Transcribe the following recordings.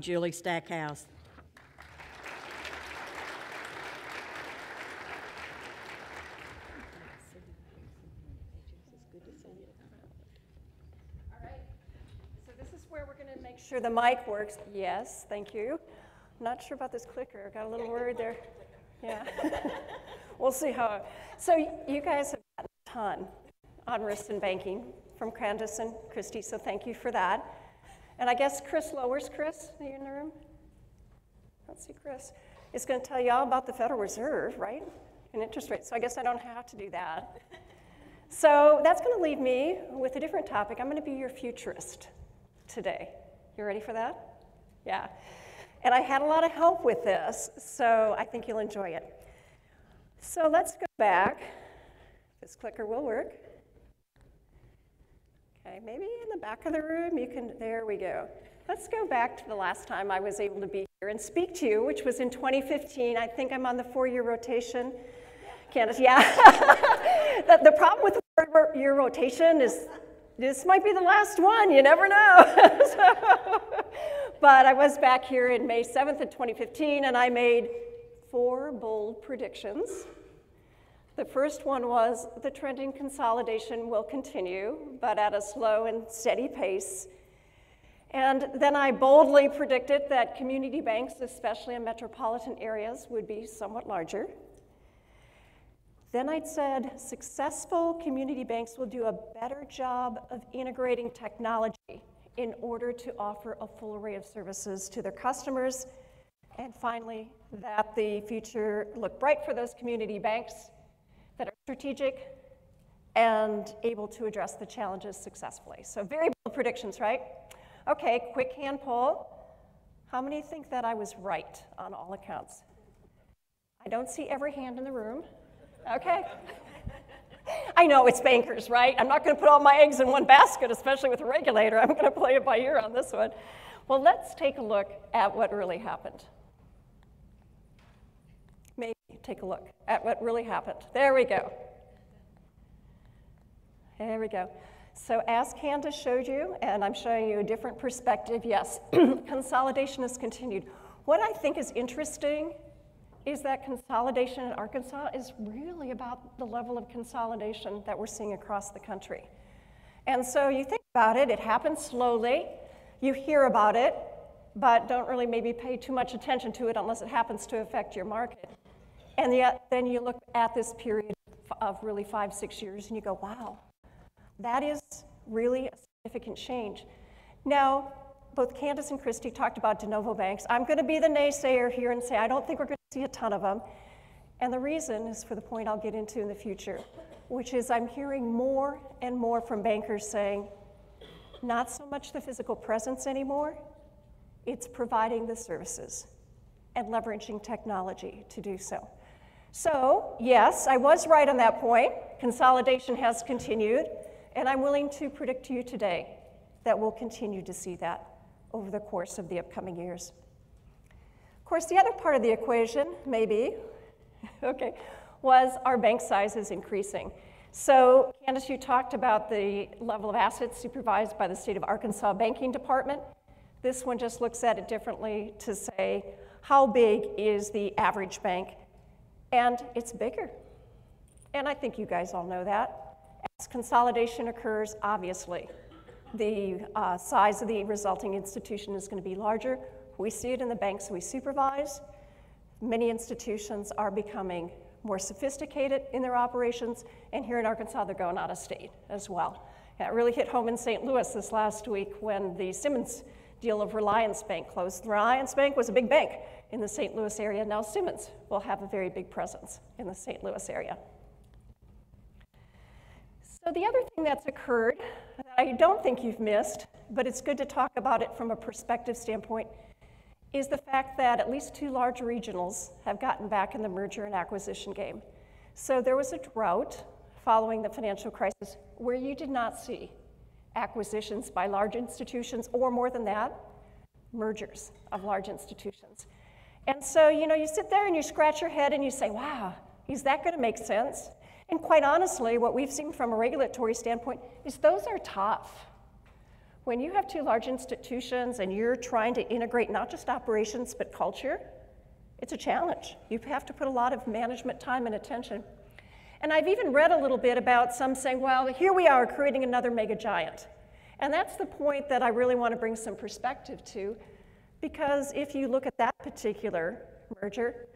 Julie Stackhouse. All right, so this is where we're going to make sure the mic works. Yes, thank you. Not sure about this clicker, got a little worried there. Yeah. We'll see how, so you guys have gotten a ton on risk and banking from Candace and Christy, so thank you for that. And I guess Chris Lowers, Chris, are you in the room? Let's see, Chris, is going to tell you all about the Federal Reserve, right? And interest rates, so I guess I don't have to do that. So that's going to leave me with a different topic. I'm going to be your futurist today. You ready for that? Yeah. And I had a lot of help with this, so I think you'll enjoy it. So let's go back. This clicker will work. Okay, maybe in the back of the room you can, there we go. Let's go back to the last time I was able to be here and speak to you, which was in 2015. I think I'm on the four year rotation. Candace, yeah. the, the problem with the four year rotation is this might be the last one, you never know. so, but I was back here in May 7th of 2015 and I made four bold predictions. The first one was the trend in consolidation will continue, but at a slow and steady pace. And then I boldly predicted that community banks, especially in metropolitan areas, would be somewhat larger. Then I'd said successful community banks will do a better job of integrating technology in order to offer a full array of services to their customers. And finally, that the future looked bright for those community banks that are strategic and able to address the challenges successfully. So very bold predictions, right? Okay, quick hand poll. How many think that I was right on all accounts? I don't see every hand in the room. Okay. I know it's bankers, right? I'm not going to put all my eggs in one basket, especially with a regulator. I'm going to play it by ear on this one. Well, let's take a look at what really happened. Maybe take a look at what really happened. There we go. There we go. So, as Candace showed you, and I'm showing you a different perspective, yes, consolidation has continued. What I think is interesting is that consolidation in Arkansas is really about the level of consolidation that we're seeing across the country. And so you think about it, it happens slowly, you hear about it, but don't really maybe pay too much attention to it unless it happens to affect your market. And yet, then you look at this period of really five, six years and you go, wow, that is really a significant change. Now, both Candace and Christy talked about de novo banks. I'm going to be the naysayer here and say I don't think we're going to see a ton of them. And the reason is for the point I'll get into in the future, which is I'm hearing more and more from bankers saying, not so much the physical presence anymore, it's providing the services and leveraging technology to do so. So, yes, I was right on that point. Consolidation has continued, and I'm willing to predict to you today that we'll continue to see that over the course of the upcoming years. Of course, the other part of the equation, maybe, okay, was our bank sizes increasing. So, Candace, you talked about the level of assets supervised by the state of Arkansas Banking Department. This one just looks at it differently to say, how big is the average bank? And it's bigger. And I think you guys all know that. As consolidation occurs, obviously, the uh, size of the resulting institution is going to be larger. We see it in the banks we supervise. Many institutions are becoming more sophisticated in their operations, and here in Arkansas, they're going out of state as well. That really hit home in St. Louis this last week when the Simmons deal of Reliance Bank closed. Reliance Bank was a big bank in the St. Louis area. Now Simmons will have a very big presence in the St. Louis area. So the other thing that's occurred that I don't think you've missed, but it's good to talk about it from a perspective standpoint, is the fact that at least two large regionals have gotten back in the merger and acquisition game. So there was a drought following the financial crisis where you did not see acquisitions by large institutions or more than that, mergers of large institutions. And so, you know, you sit there and you scratch your head and you say, wow, is that going to make sense? And quite honestly, what we've seen from a regulatory standpoint is those are tough. When you have two large institutions and you're trying to integrate not just operations but culture, it's a challenge. You have to put a lot of management time and attention. And I've even read a little bit about some saying, well, here we are creating another mega giant. And that's the point that I really want to bring some perspective to, because if you look at that particular merger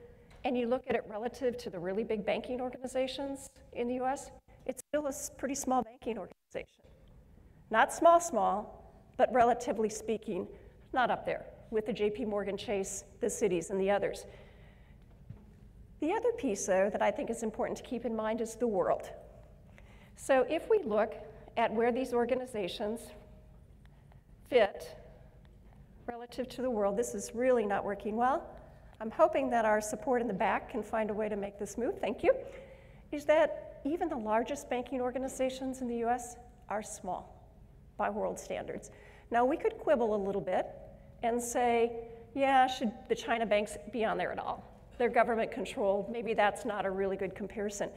and you look at it relative to the really big banking organizations in the US, it's still a pretty small banking organization. Not small, small, but relatively speaking, not up there with the JP Morgan Chase, the Citis, and the others. The other piece, though, that I think is important to keep in mind is the world. So if we look at where these organizations fit relative to the world, this is really not working well. I'm hoping that our support in the back can find a way to make this move, thank you, is that even the largest banking organizations in the US are small by world standards. Now, we could quibble a little bit and say, yeah, should the China banks be on there at all? they're government controlled, maybe that's not a really good comparison.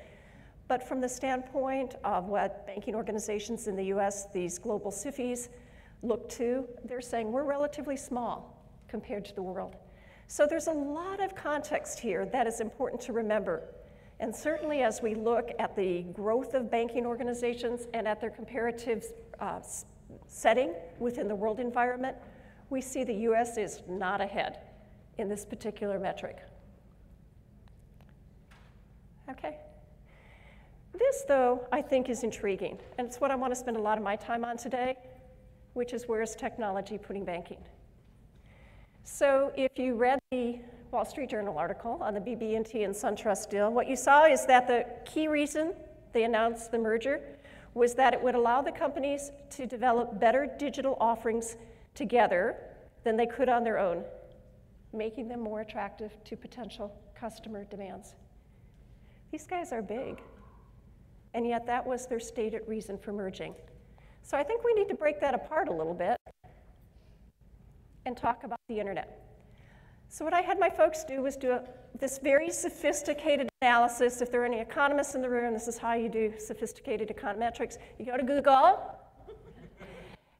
But from the standpoint of what banking organizations in the US, these global SIFIs, look to, they're saying we're relatively small compared to the world. So there's a lot of context here that is important to remember. And certainly as we look at the growth of banking organizations and at their comparative uh, setting within the world environment, we see the US is not ahead in this particular metric. Okay. This, though, I think is intriguing, and it's what I want to spend a lot of my time on today, which is where is technology putting banking? So if you read the Wall Street Journal article on the BB&T and SunTrust deal, what you saw is that the key reason they announced the merger was that it would allow the companies to develop better digital offerings together than they could on their own, making them more attractive to potential customer demands. These guys are big. And yet that was their stated reason for merging. So I think we need to break that apart a little bit and talk about the internet. So what I had my folks do was do a, this very sophisticated analysis. If there are any economists in the room, this is how you do sophisticated econometrics. You go to Google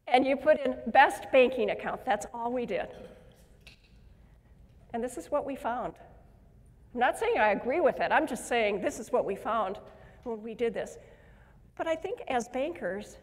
and you put in best banking account. That's all we did. And this is what we found. I'm not saying I agree with it, I'm just saying this is what we found when we did this. But I think as bankers,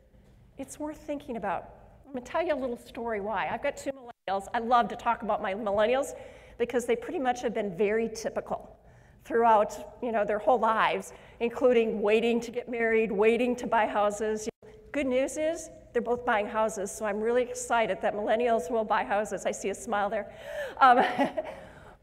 it's worth thinking about. I'm gonna tell you a little story why. I've got two millennials. I love to talk about my millennials because they pretty much have been very typical throughout you know, their whole lives, including waiting to get married, waiting to buy houses. Good news is they're both buying houses, so I'm really excited that millennials will buy houses. I see a smile there. Um,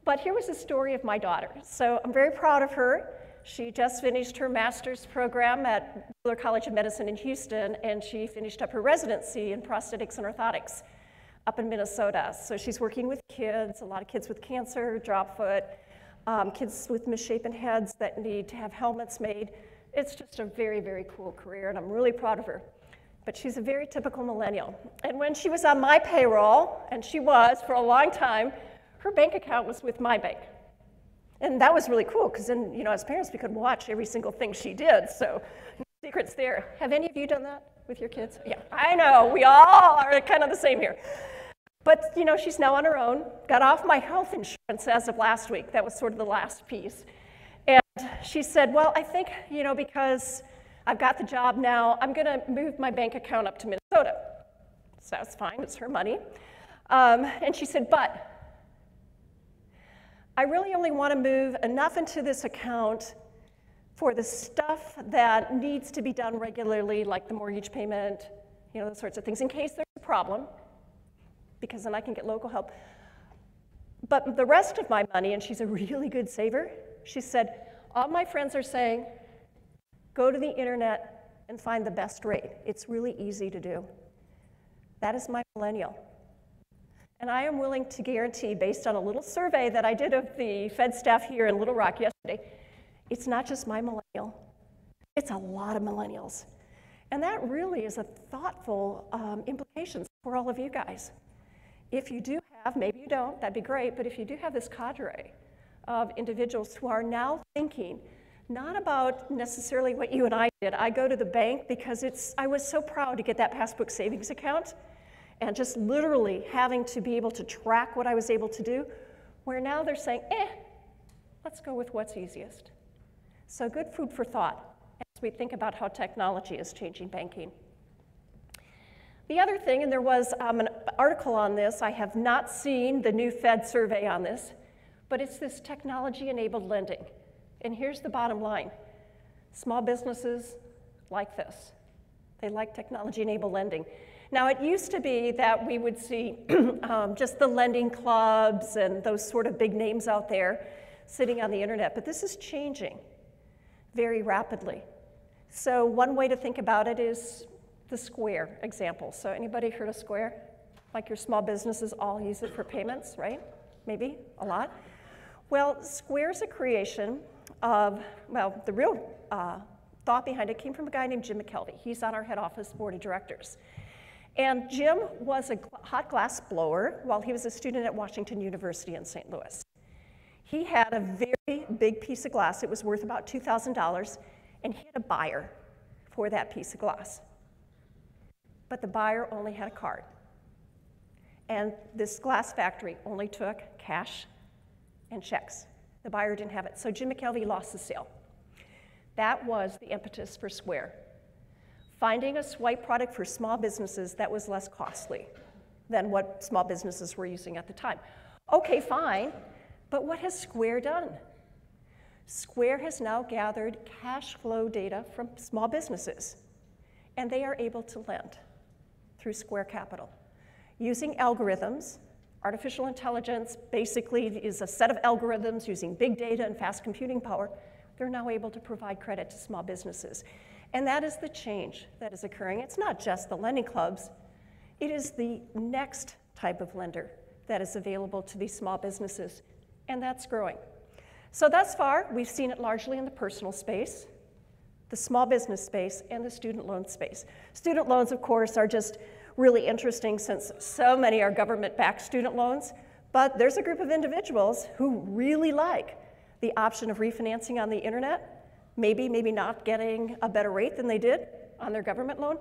But here was the story of my daughter. So I'm very proud of her. She just finished her master's program at Baylor College of Medicine in Houston, and she finished up her residency in prosthetics and orthotics up in Minnesota. So she's working with kids, a lot of kids with cancer, drop foot, um, kids with misshapen heads that need to have helmets made. It's just a very, very cool career, and I'm really proud of her. But she's a very typical millennial. And when she was on my payroll, and she was for a long time, her bank account was with my bank. And that was really cool because then, you know, as parents, we could watch every single thing she did. So, no secrets there. Have any of you done that with your kids? Yeah, I know. We all are kind of the same here. But, you know, she's now on her own, got off my health insurance as of last week. That was sort of the last piece. And she said, Well, I think, you know, because I've got the job now, I'm going to move my bank account up to Minnesota. So that's fine, it's her money. Um, and she said, But I really only want to move enough into this account for the stuff that needs to be done regularly, like the mortgage payment, you know, those sorts of things, in case there's a problem, because then I can get local help. But the rest of my money, and she's a really good saver, she said, all my friends are saying, go to the internet and find the best rate. It's really easy to do. That is my millennial. And I am willing to guarantee, based on a little survey that I did of the Fed staff here in Little Rock yesterday, it's not just my millennial, it's a lot of millennials. And that really is a thoughtful um, implications for all of you guys. If you do have, maybe you don't, that'd be great, but if you do have this cadre of individuals who are now thinking not about necessarily what you and I did. I go to the bank because it's, I was so proud to get that passbook savings account and just literally having to be able to track what I was able to do, where now they're saying, eh, let's go with what's easiest. So, good food for thought as we think about how technology is changing banking. The other thing, and there was um, an article on this, I have not seen the new Fed survey on this, but it's this technology enabled lending. And here's the bottom line small businesses like this, they like technology enabled lending. Now, it used to be that we would see um, just the lending clubs and those sort of big names out there sitting on the internet, but this is changing very rapidly. So, one way to think about it is the Square example. So, anybody heard of Square? Like your small businesses all use it for payments, right? Maybe a lot. Well, Square is a creation of, well, the real uh, thought behind it came from a guy named Jim McKelvey. He's on our head office board of directors. And Jim was a hot glass blower while he was a student at Washington University in St. Louis. He had a very big piece of glass. It was worth about $2,000, and he had a buyer for that piece of glass. But the buyer only had a card. And this glass factory only took cash and checks. The buyer didn't have it. So Jim McKelvey lost the sale. That was the impetus for Square finding a swipe product for small businesses that was less costly than what small businesses were using at the time. Okay, fine, but what has Square done? Square has now gathered cash flow data from small businesses, and they are able to lend through Square Capital. Using algorithms, artificial intelligence basically is a set of algorithms using big data and fast computing power, they're now able to provide credit to small businesses. And that is the change that is occurring. It's not just the lending clubs, it is the next type of lender that is available to these small businesses, and that's growing. So, thus far, we've seen it largely in the personal space, the small business space, and the student loan space. Student loans, of course, are just really interesting since so many are government backed student loans, but there's a group of individuals who really like the option of refinancing on the internet maybe, maybe not getting a better rate than they did on their government loan,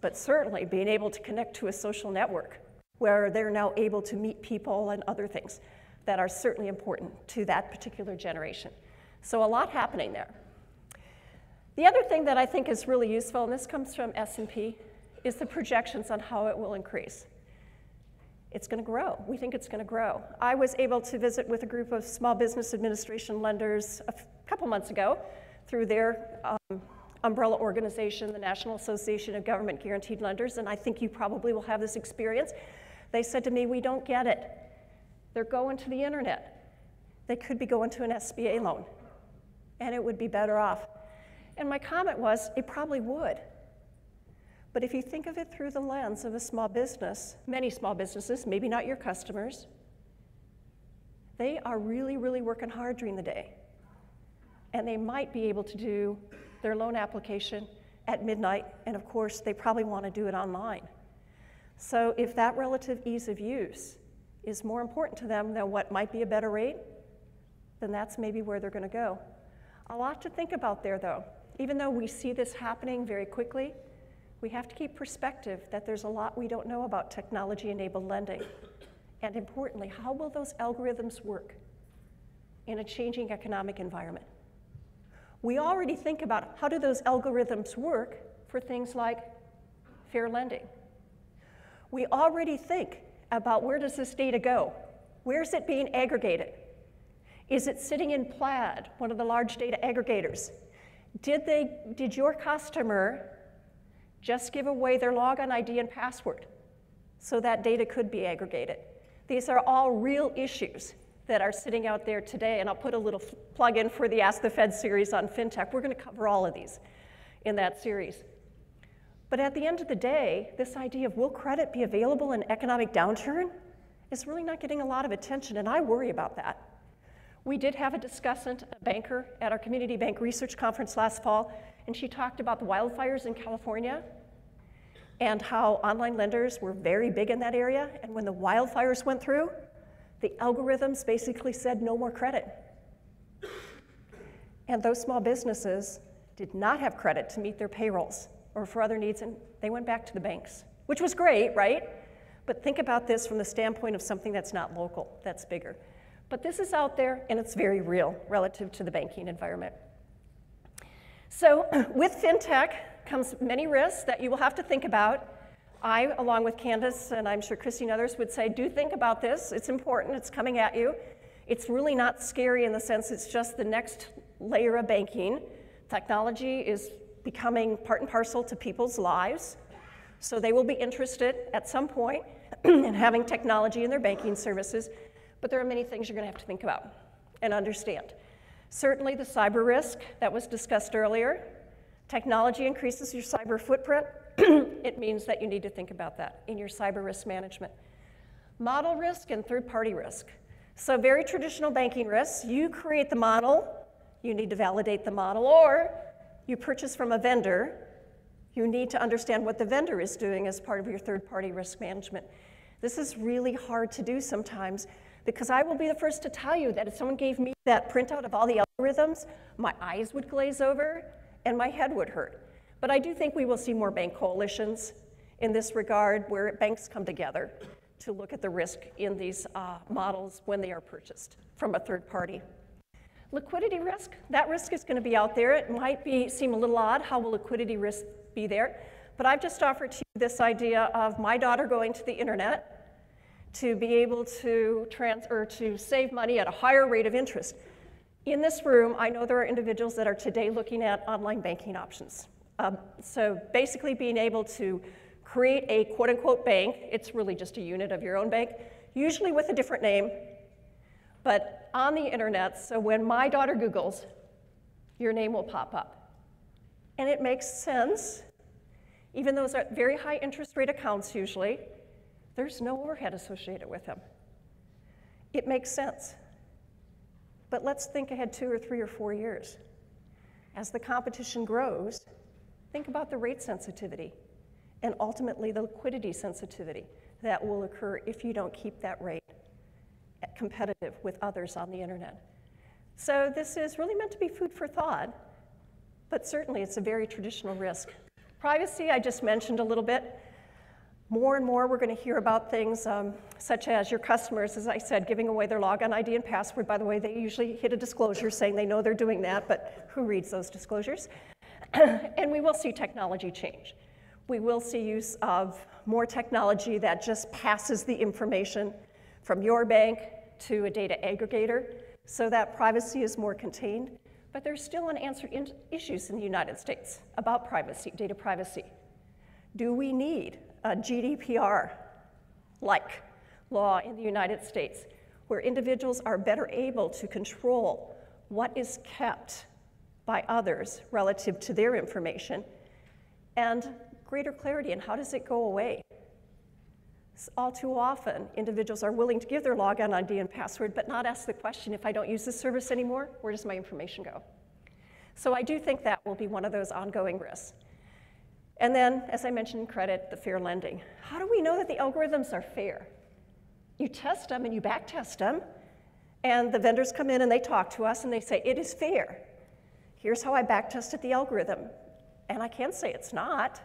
but certainly being able to connect to a social network where they're now able to meet people and other things that are certainly important to that particular generation. So a lot happening there. The other thing that I think is really useful, and this comes from S&P, is the projections on how it will increase. It's going to grow. We think it's going to grow. I was able to visit with a group of small business administration lenders a couple months ago through their um, umbrella organization, the National Association of Government Guaranteed Lenders, and I think you probably will have this experience. They said to me, We don't get it. They're going to the internet. They could be going to an SBA loan, and it would be better off. And my comment was, It probably would. But if you think of it through the lens of a small business, many small businesses, maybe not your customers, they are really, really working hard during the day and they might be able to do their loan application at midnight, and of course, they probably want to do it online. So, if that relative ease of use is more important to them than what might be a better rate, then that's maybe where they're going to go. A lot to think about there, though. Even though we see this happening very quickly, we have to keep perspective that there's a lot we don't know about technology enabled lending. And importantly, how will those algorithms work in a changing economic environment? We already think about how do those algorithms work for things like fair lending. We already think about where does this data go? Where is it being aggregated? Is it sitting in Plaid, one of the large data aggregators? Did, they, did your customer just give away their login ID and password so that data could be aggregated? These are all real issues that are sitting out there today, and I'll put a little plug in for the Ask the Fed series on fintech. We're going to cover all of these in that series. But at the end of the day, this idea of will credit be available in economic downturn is really not getting a lot of attention, and I worry about that. We did have a discussant, a banker, at our community bank research conference last fall, and she talked about the wildfires in California and how online lenders were very big in that area. And when the wildfires went through, the algorithms basically said no more credit. And those small businesses did not have credit to meet their payrolls or for other needs, and they went back to the banks, which was great, right? But think about this from the standpoint of something that's not local, that's bigger. But this is out there and it's very real relative to the banking environment. So with fintech comes many risks that you will have to think about. I, along with Candace, and I'm sure Christy and others would say, do think about this. It's important, it's coming at you. It's really not scary in the sense it's just the next layer of banking. Technology is becoming part and parcel to people's lives. So they will be interested at some point in having technology in their banking services. But there are many things you're going to have to think about and understand. Certainly, the cyber risk that was discussed earlier. Technology increases your cyber footprint. it means that you need to think about that in your cyber risk management. Model risk and third party risk. So, very traditional banking risks you create the model, you need to validate the model, or you purchase from a vendor, you need to understand what the vendor is doing as part of your third party risk management. This is really hard to do sometimes because I will be the first to tell you that if someone gave me that printout of all the algorithms, my eyes would glaze over and my head would hurt. But I do think we will see more bank coalitions in this regard where banks come together to look at the risk in these uh, models when they are purchased from a third party. Liquidity risk, that risk is going to be out there. It might be, seem a little odd, how will liquidity risk be there? But I've just offered to you this idea of my daughter going to the internet to be able to to save money at a higher rate of interest. In this room, I know there are individuals that are today looking at online banking options. Um, so basically being able to create a quote unquote bank, it's really just a unit of your own bank, usually with a different name, but on the internet, so when my daughter Googles, your name will pop up. And it makes sense, even those are very high interest rate accounts usually, there's no overhead associated with them. It makes sense. But let's think ahead two or three or four years. As the competition grows, think about the rate sensitivity and ultimately the liquidity sensitivity that will occur if you don't keep that rate competitive with others on the internet. So this is really meant to be food for thought, but certainly it's a very traditional risk. Privacy, I just mentioned a little bit. More and more, we're going to hear about things um, such as your customers, as I said, giving away their login ID and password. By the way, they usually hit a disclosure saying they know they're doing that, but who reads those disclosures? and we will see technology change. We will see use of more technology that just passes the information from your bank to a data aggregator so that privacy is more contained. But there's still unanswered in issues in the United States about privacy, data privacy. Do we need a GDPR like law in the United States, where individuals are better able to control what is kept by others relative to their information, and greater clarity in how does it go away. All too often, individuals are willing to give their login ID and password, but not ask the question if I don't use this service anymore, where does my information go? So I do think that will be one of those ongoing risks. And then, as I mentioned, credit, the fair lending. How do we know that the algorithms are fair? You test them and you back test them, and the vendors come in and they talk to us and they say, it is fair. Here's how I back tested the algorithm. And I can say it's not,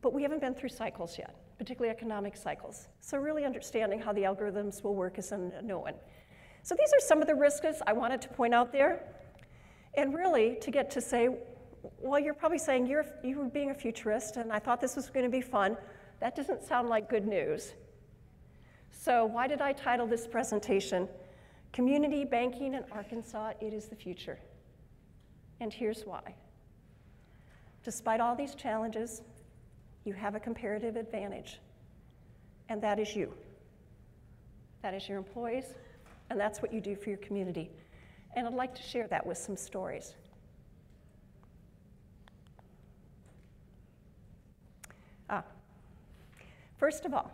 but we haven't been through cycles yet, particularly economic cycles. So really understanding how the algorithms will work is unknown. So these are some of the risks I wanted to point out there. And really, to get to say, well, you're probably saying you're, you were being a futurist, and I thought this was going to be fun. That doesn't sound like good news. So, why did I title this presentation Community Banking in Arkansas? It is the future. And here's why. Despite all these challenges, you have a comparative advantage, and that is you. That is your employees, and that's what you do for your community. And I'd like to share that with some stories. Ah. First of all,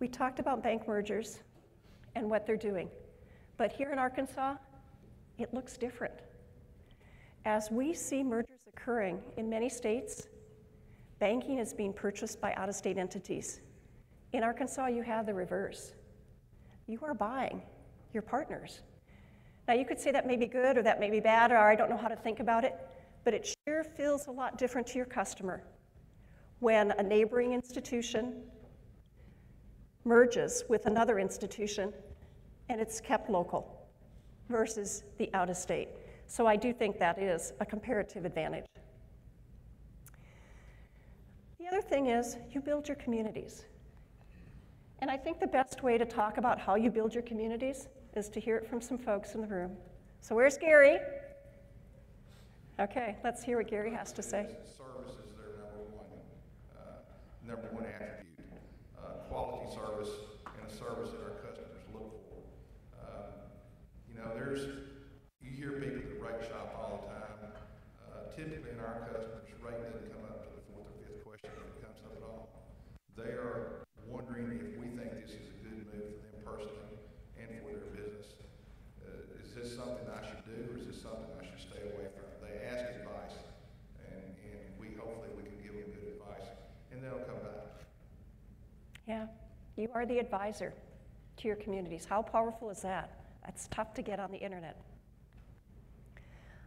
we talked about bank mergers and what they're doing. But here in Arkansas, it looks different. As we see mergers occurring in many states, banking is being purchased by out of state entities. In Arkansas, you have the reverse. You are buying your partners. Now, you could say that may be good or that may be bad, or I don't know how to think about it, but it sure feels a lot different to your customer when a neighboring institution merges with another institution and it's kept local versus the out of state. So I do think that is a comparative advantage. The other thing is you build your communities. And I think the best way to talk about how you build your communities is to hear it from some folks in the room. So where's Gary? Okay, let's hear what Gary has to say. Service is their number one, uh, number one attribute. Uh, quality service service that our customers look for. Um, you know, there's, you hear people that rate shop all the time. Uh, typically in our customers, rate doesn't come up to the fourth or fifth question if it comes up at all. They are wondering if we think this is a good move for them personally and for their business. Uh, is this something I should do or is this something I should stay away from? They ask advice and, and we hopefully we can give them good advice and they'll come back. Yeah, you are the advisor to your communities. How powerful is that? It's tough to get on the internet.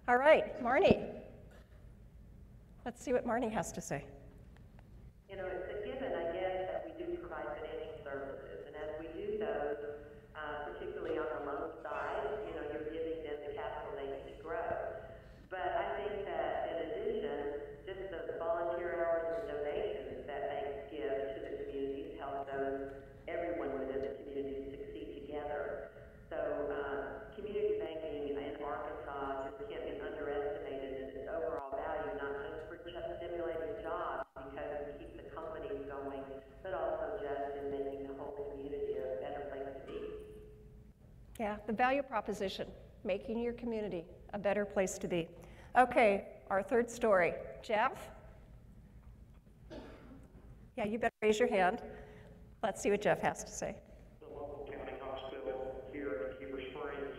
All right, Marnie. Let's see what Marnie has to say. You know, it's a given, I guess, that we do provide financial services, and as we do those, uh, particularly on the loan side, you know, you're giving them the capital they need to grow. But I think that in addition, just the volunteer hours and donations that they give to the communities help those, everyone within the community succeed together. So, um, community banking in Arkansas just can't be underestimated in its overall value, not just for just stimulating jobs, because we keep the companies going, but also just in making the whole community a better place to be. The value proposition, making your community a better place to be. Okay, our third story. Jeff? Yeah, you better raise your hand. Let's see what Jeff has to say. The local county hospital here in Heber Springs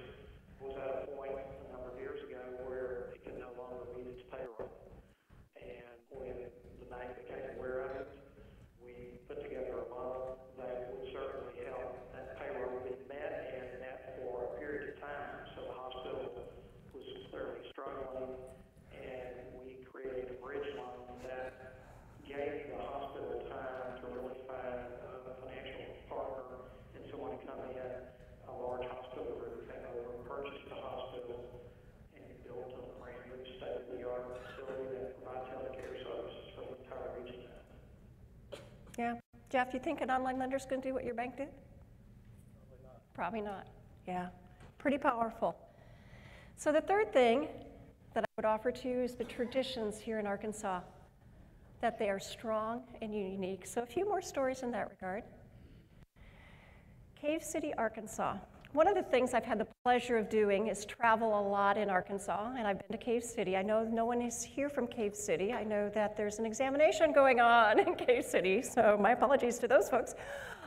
was at a point a number of years ago where it could no longer meet its payroll. And when the bank became aware of it, we put together a model that would certainly help that payroll be met and that for a period of time. So the hospital was clearly struggling and we created a bridge loan that gave the hospital time to really find a financial partner and someone to come in, a large hospital group came over and purchased the hospital and built a brand new state-of-the-art facility that provides healthcare services for the entire region. Yeah. Jeff, you think an online lender's going to do what your bank did? Probably not. Yeah. Pretty powerful. So, the third thing that I would offer to you is the traditions here in Arkansas, that they are strong and unique. So, a few more stories in that regard. Cave City, Arkansas. One of the things I've had the pleasure of doing is travel a lot in Arkansas, and I've been to Cave City. I know no one is here from Cave City. I know that there's an examination going on in Cave City, so my apologies to those folks.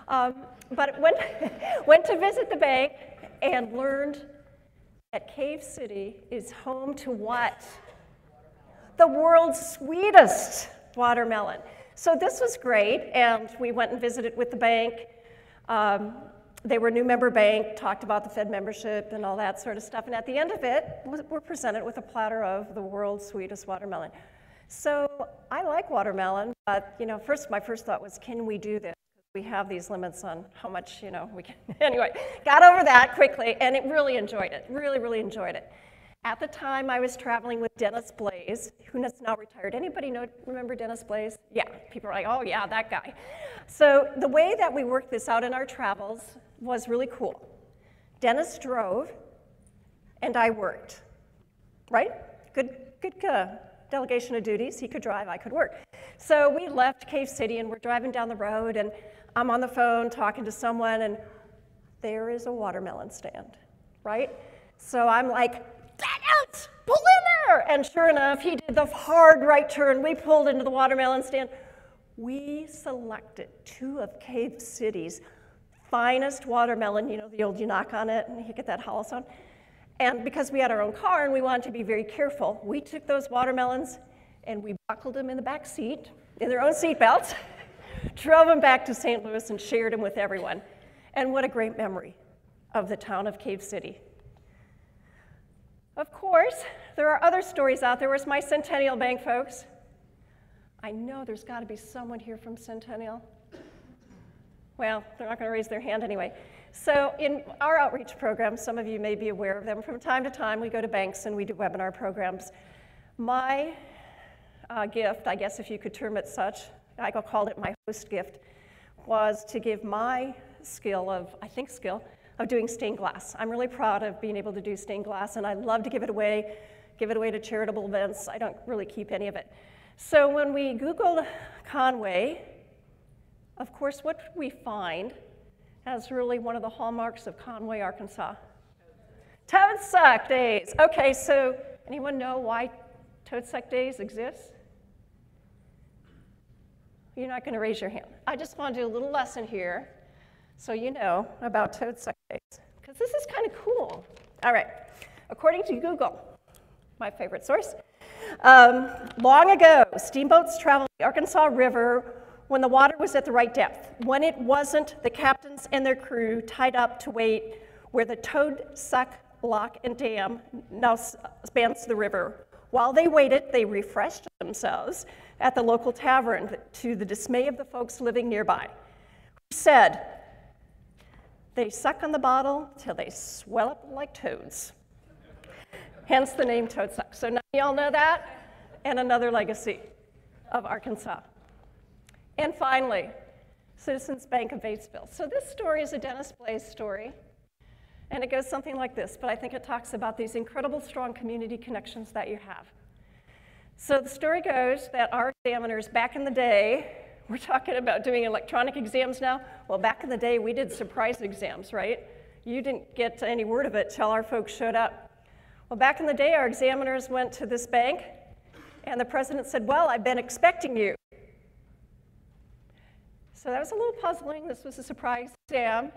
Um, but went, went to visit the bank and learned that Cave City is home to what? The world's sweetest watermelon. So this was great, and we went and visited with the bank. Um, they were new member bank, talked about the Fed membership and all that sort of stuff. And at the end of it, we're presented with a platter of the world's sweetest watermelon. So I like watermelon, but you know, first my first thought was, can we do this? We have these limits on how much you know we can. anyway, got over that quickly, and it really enjoyed it. Really, really enjoyed it. At the time, I was traveling with Dennis Blaze, who is now retired. Anybody know, remember Dennis Blaze? Yeah, people are like, oh yeah, that guy. So the way that we worked this out in our travels was really cool. Dennis drove, and I worked. Right? Good, good uh, delegation of duties. He could drive, I could work. So we left Cave City, and we're driving down the road, and I'm on the phone talking to someone, and there is a watermelon stand. Right? So I'm like, Pull in there! And sure enough, he did the hard right turn. We pulled into the watermelon stand. We selected two of Cave City's finest watermelon, you know, the old you knock on it and you get that hollow sound. And because we had our own car and we wanted to be very careful, we took those watermelons and we buckled them in the back seat in their own seat belts, drove them back to St. Louis and shared them with everyone. And what a great memory of the town of Cave City. Of course, there are other stories out there. Where's my Centennial Bank, folks? I know there's got to be someone here from Centennial. Well, they're not going to raise their hand anyway. So, in our outreach program, some of you may be aware of them. From time to time, we go to banks and we do webinar programs. My uh, gift, I guess if you could term it such, I called it my host gift, was to give my skill of, I think, skill of doing stained glass. I'm really proud of being able to do stained glass, and I love to give it away, give it away to charitable events. I don't really keep any of it. So when we Googled Conway, of course, what we find as really one of the hallmarks of Conway, Arkansas. Toad Suck Days. Okay, so anyone know why Toad Suck Days exists? You're not going to raise your hand. I just want to do a little lesson here so you know about Toad Suck because this is kind of cool. All right, according to Google, my favorite source, um, long ago, steamboats traveled the Arkansas River when the water was at the right depth. When it wasn't, the captains and their crew tied up to wait where the Toad Suck Lock and Dam now spans the river. While they waited, they refreshed themselves at the local tavern to the dismay of the folks living nearby, who said, They suck on the bottle till they swell up like toads. Hence the name Toad Suck. So now you all know that, and another legacy of Arkansas. And finally, Citizens Bank of Batesville. So this story is a Dennis Blaze story, and it goes something like this, but I think it talks about these incredible strong community connections that you have. So the story goes that our examiners back in the day, we're talking about doing electronic exams now. Well, back in the day, we did surprise exams, right? You didn't get any word of it till our folks showed up. Well, back in the day, our examiners went to this bank, and the president said, Well, I've been expecting you. So that was a little puzzling. This was a surprise exam.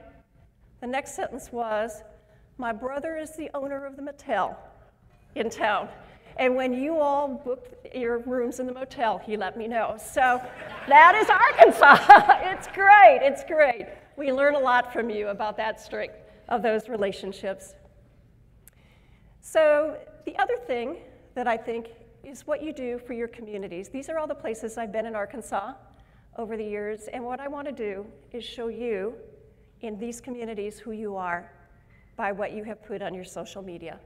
The next sentence was, My brother is the owner of the motel in town. And when you all booked your rooms in the motel, he let me know. So that is Arkansas. it's great. It's great. We learn a lot from you about that strength of those relationships. So, the other thing that I think is what you do for your communities. These are all the places I've been in Arkansas over the years, and what I want to do is show you in these communities who you are by what you have put on your social media.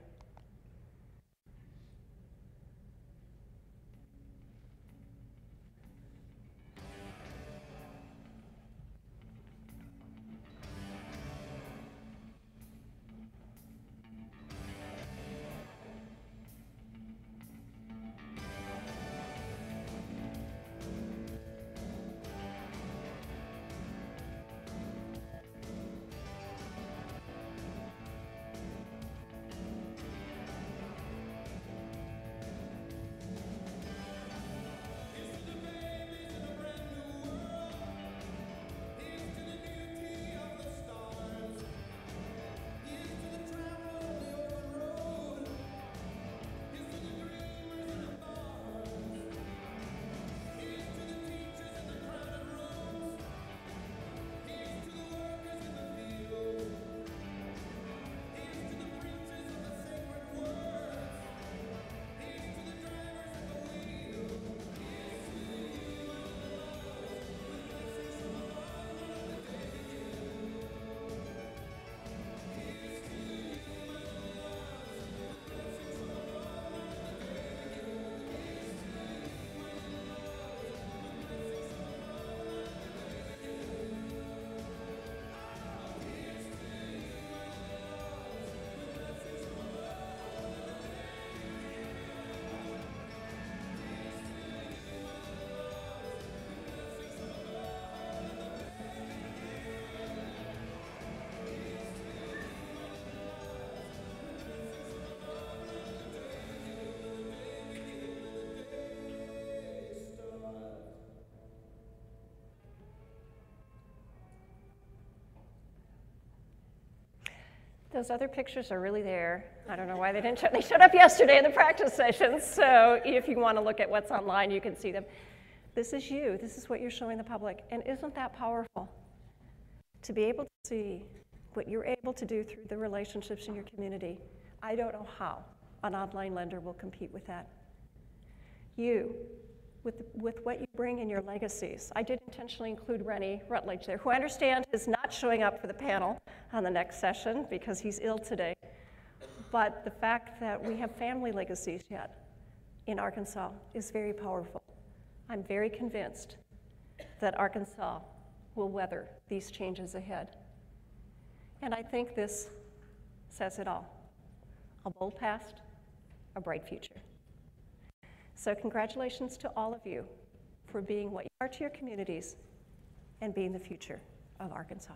Those other pictures are really there. I don't know why they didn't show. They showed up yesterday in the practice sessions. So if you want to look at what's online, you can see them. This is you. This is what you're showing the public. And isn't that powerful? To be able to see what you're able to do through the relationships in your community. I don't know how an online lender will compete with that. You, with, with what you bring in your legacies. I did intentionally include Rennie Rutledge there, who I understand is not showing up for the panel on the next session because he's ill today. But the fact that we have family legacies yet in Arkansas is very powerful. I'm very convinced that Arkansas will weather these changes ahead. And I think this says it all a bold past, a bright future. So, congratulations to all of you for being what you are to your communities and being the future of Arkansas.